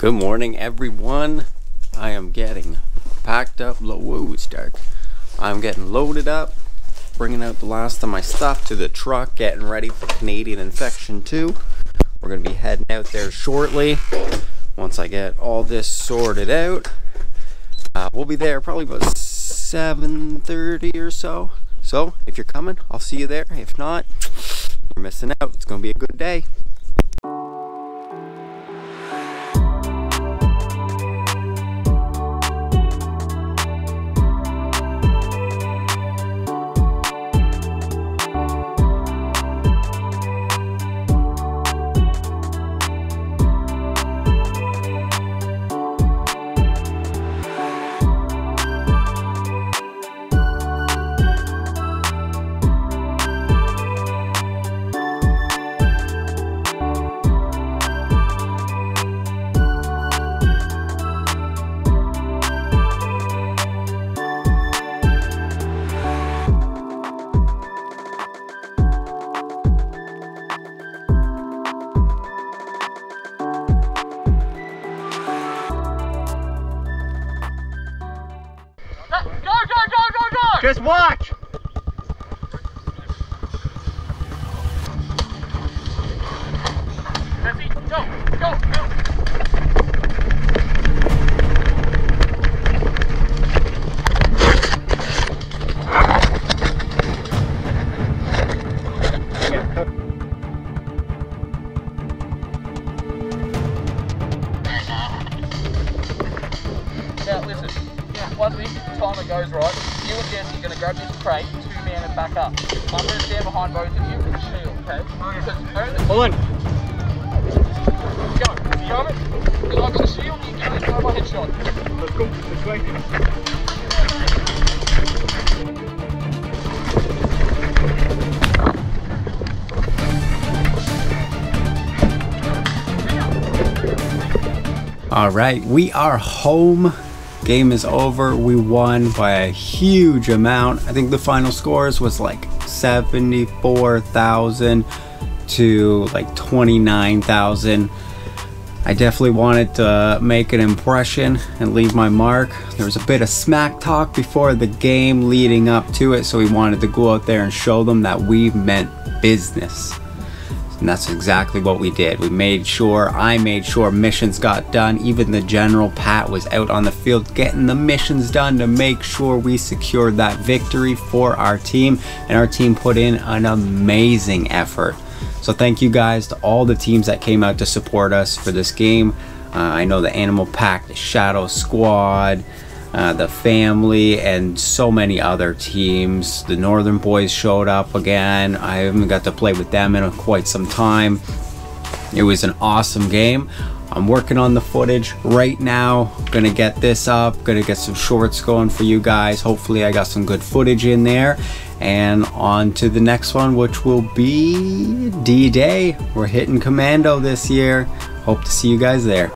Good morning, everyone. I am getting packed up. Whoa, it's dark. I'm getting loaded up, bringing out the last of my stuff to the truck, getting ready for Canadian Infection 2. We're going to be heading out there shortly once I get all this sorted out. Uh, we'll be there probably about 7.30 or so. So, if you're coming, I'll see you there. If not, you're missing out. It's going to be a good day. Go, go, go, go, go! Just watch! Jesse, go, go, go! Now listen, once this timer goes right, you and Jesse are going to grab this crate, two man and back up. I'm going to stand behind both of you with a shield, okay? Because Hold on. Go. You got it? Because I've got a shield, you can throw my headshot. Let's go. Let's go. All right, we are home. Game is over. We won by a huge amount. I think the final scores was like 74,000 to like 29,000. I definitely wanted to make an impression and leave my mark. There was a bit of smack talk before the game leading up to it, so we wanted to go out there and show them that we meant business. And that's exactly what we did. We made sure, I made sure missions got done. Even the General Pat was out on the field getting the missions done to make sure we secured that victory for our team. And our team put in an amazing effort. So thank you guys to all the teams that came out to support us for this game. Uh, I know the Animal Pack, the Shadow Squad, uh, the family, and so many other teams. The Northern Boys showed up again. I haven't got to play with them in quite some time. It was an awesome game. I'm working on the footage right now. Gonna get this up. Gonna get some shorts going for you guys. Hopefully, I got some good footage in there. And on to the next one, which will be D Day. We're hitting Commando this year. Hope to see you guys there.